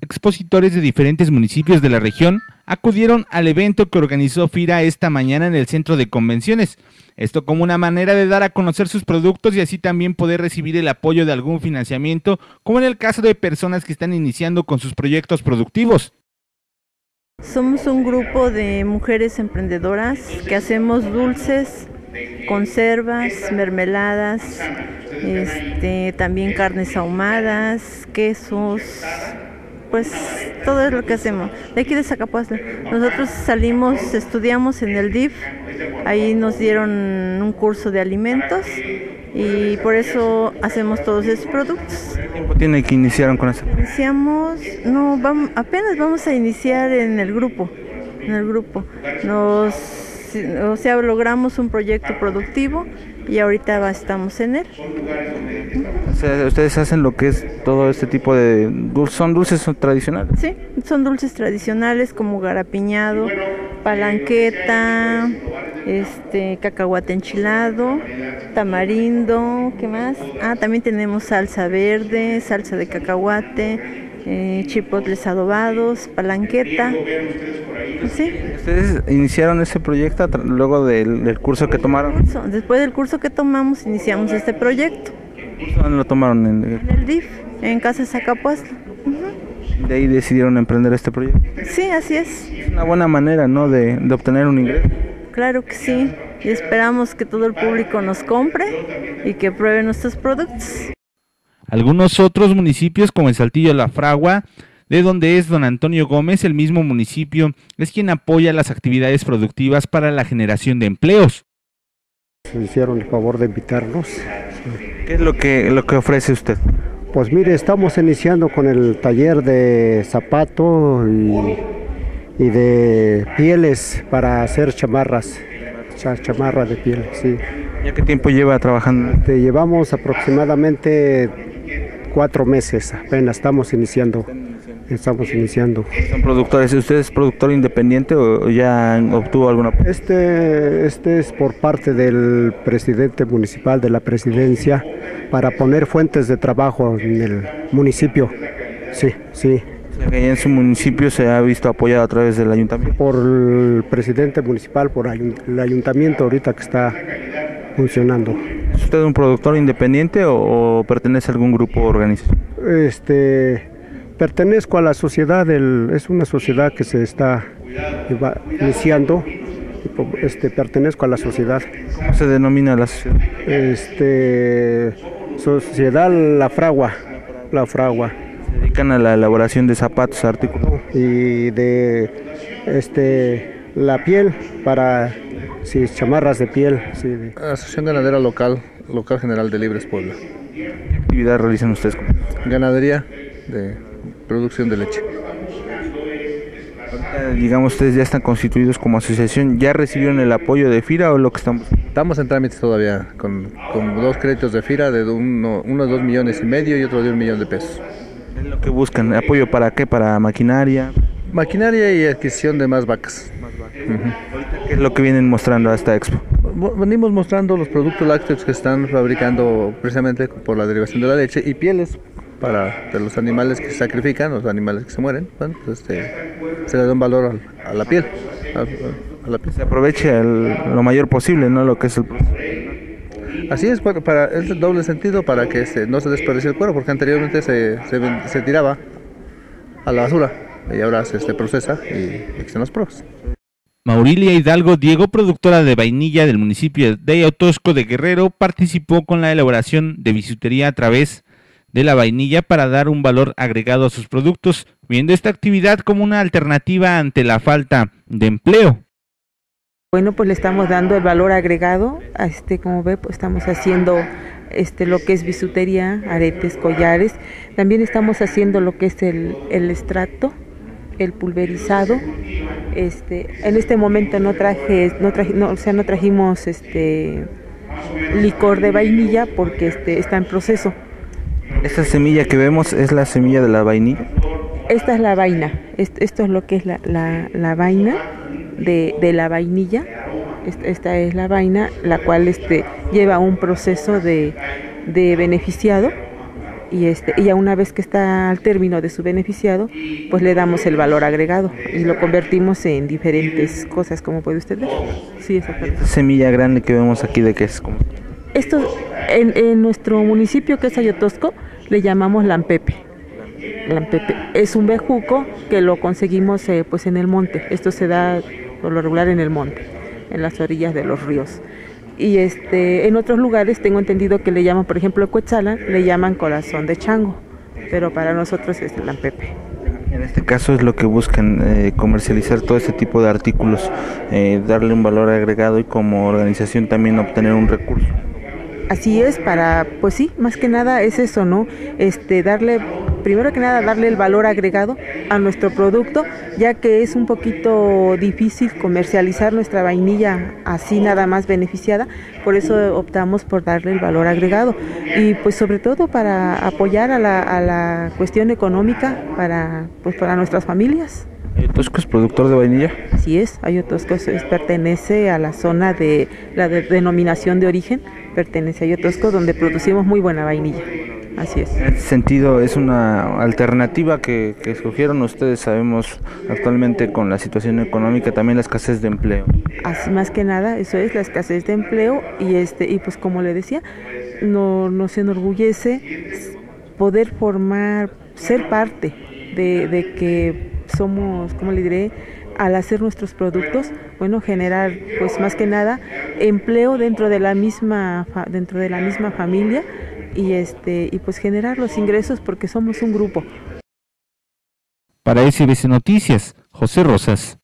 expositores de diferentes municipios de la región acudieron al evento que organizó FIRA esta mañana en el centro de convenciones. Esto como una manera de dar a conocer sus productos y así también poder recibir el apoyo de algún financiamiento, como en el caso de personas que están iniciando con sus proyectos productivos. Somos un grupo de mujeres emprendedoras que hacemos dulces, conservas, mermeladas, este, también carnes ahumadas, quesos, pues todo es lo que hacemos. De aquí de Zacapuazla. Nosotros salimos, estudiamos en el DIF, ahí nos dieron un curso de alimentos y por eso hacemos todos esos productos. ¿Qué tiempo tiene que iniciaron con eso? Iniciamos, no, vamos, apenas vamos a iniciar en el grupo, en el grupo. Nos, o sea, logramos un proyecto productivo y ahorita estamos en él. O sea, ustedes hacen lo que es todo este tipo de dulces, son dulces tradicionales. Sí, son dulces tradicionales como garapiñado, palanqueta, este cacahuate enchilado, tamarindo, ¿qué más? Ah, también tenemos salsa verde, salsa de cacahuate, eh, chipotles adobados, palanqueta. Sí. ¿Ustedes iniciaron ese proyecto luego del, curso que tomaron? Después del curso que tomamos, iniciamos este proyecto. ¿Dónde lo tomaron? En, el DIF, en Casa Zacapuazla. ¿De ahí decidieron emprender este proyecto? Sí, así es. Es una buena manera, ¿no?, de, de obtener un ingreso. Claro que sí, y esperamos que todo el público nos compre y que pruebe nuestros productos. Algunos otros municipios como el Saltillo de la Fragua, de donde es don Antonio Gómez, el mismo municipio, es quien apoya las actividades productivas para la generación de empleos. Se hicieron el favor de invitarnos. ¿Qué es lo que, lo que ofrece usted? Pues mire, estamos iniciando con el taller de zapato y, y de pieles para hacer chamarras, chamarra de piel, sí. ¿Ya qué tiempo lleva trabajando? Te llevamos aproximadamente cuatro meses, apenas estamos iniciando. Estamos iniciando. ¿Son productores? ¿Usted es productor independiente o ya obtuvo alguna? Este, este es por parte del presidente municipal de la presidencia para poner fuentes de trabajo en el municipio. Sí, sí. en su municipio se ha visto apoyado a través del ayuntamiento. Por el presidente municipal, por el ayuntamiento ahorita que está funcionando. ¿Es usted un productor independiente o, pertenece a algún grupo o organización? Este, pertenezco a la sociedad, es una sociedad que se está iniciando. Este, pertenezco a la sociedad. ¿Cómo se denomina la sociedad? Este, sociedad La Fragua. La Fragua. Se dedican a la elaboración de zapatos, artículos. Y de este, la piel para Sí, chamarras de piel. Sí, Asociación Ganadera Local, Local General de Libres Puebla. ¿Qué actividad realizan ustedes? Ganadería de producción de leche. digamos, ustedes ya están constituidos como asociación, ¿ya recibieron el apoyo de FIRA o lo que estamos? Estamos en trámites todavía, con, dos créditos de FIRA, de uno, uno de dos millones y medio y otro de un millón de pesos. ¿Es lo que buscan? ¿Apoyo para qué? ¿Para maquinaria? Maquinaria y adquisición de más vacas. ¿Qué es lo que vienen mostrando a esta expo? Venimos mostrando los productos lácteos que están fabricando precisamente por la derivación de la leche y pieles para los animales que se sacrifican, los animales que se mueren, pues, este, se le da un valor a, la piel. Se aproveche lo mayor posible, ¿no? Lo que es el Así es, para, es el doble sentido para que no se desperdicie el cuero, porque anteriormente se, se, tiraba a la basura y ahora se, procesa y existen los pruebas. Maurilia Hidalgo Diego, productora de vainilla del municipio de Otosco de Guerrero, participó con la elaboración de bisutería a través de la vainilla para dar un valor agregado a sus productos, viendo esta actividad como una alternativa ante la falta de empleo. Bueno, pues le estamos dando el valor agregado, este como ve, pues estamos haciendo este lo que es bisutería, aretes, collares, también estamos haciendo lo que es el, el extracto el pulverizado. Este, en este momento no traje, no traje, no, o sea, no trajimos este licor de vainilla porque este está en proceso. ¿Esta semilla que vemos es la semilla de la vainilla? Esta es la vaina, esto, es lo que es la, la, vaina de, de, la vainilla. Esta, es la vaina, la cual este, lleva un proceso de, de beneficiado y, este y ya una vez que está al término de su beneficiado, pues le damos el valor agregado y lo convertimos en diferentes cosas, como puede usted ver. Sí, exactamente. Semilla grande que vemos aquí de qué es como esto en, en, nuestro municipio que es Ayotosco le llamamos lampepe. Lampepe es un bejuco que lo conseguimos eh, pues en el monte. Esto se da por lo regular en el monte, en las orillas de los ríos. Y este, en otros lugares tengo entendido que le llaman, por ejemplo, Coetzalan, le llaman corazón de chango, pero para nosotros es el lampepe. En este caso es lo que buscan eh, comercializar todo este tipo de artículos, eh, darle un valor agregado y como organización también obtener un recurso. Así es, para, pues sí, más que nada es eso, ¿no? Este, darle, primero que nada, darle el valor agregado a nuestro producto, ya que es un poquito difícil comercializar nuestra vainilla así nada más beneficiada, por eso optamos por darle el valor agregado. Y pues sobre todo para apoyar a la, a la cuestión económica para, pues para nuestras familias. ¿Ayotosco es productor de vainilla? Así es, Ayotosco es, pertenece a la zona de la denominación de origen, pertenece a Ayotosco donde producimos muy buena vainilla. Así es. En ese sentido, es una alternativa que, escogieron ustedes, sabemos actualmente con la situación económica, también la escasez de empleo. Así más que nada, eso es la escasez de empleo y este y pues como le decía, no, nos enorgullece poder formar, ser parte de, de que somos, como le diré, al hacer nuestros productos, bueno, generar pues más que nada empleo dentro de la misma dentro de la misma familia y este y pues generar los ingresos porque somos un grupo. Para SBS Noticias, José Rosas.